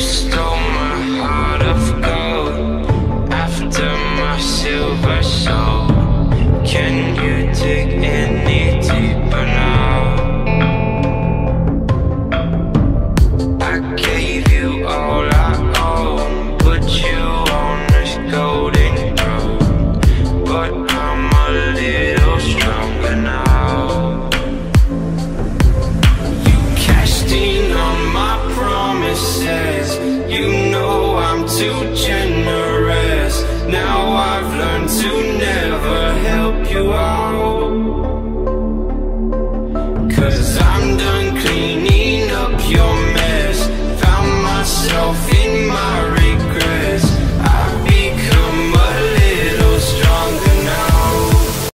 stole my heart of gold after my silver soul. Can you dig? too generous. Now I've learned to never help you out. Cause I'm done.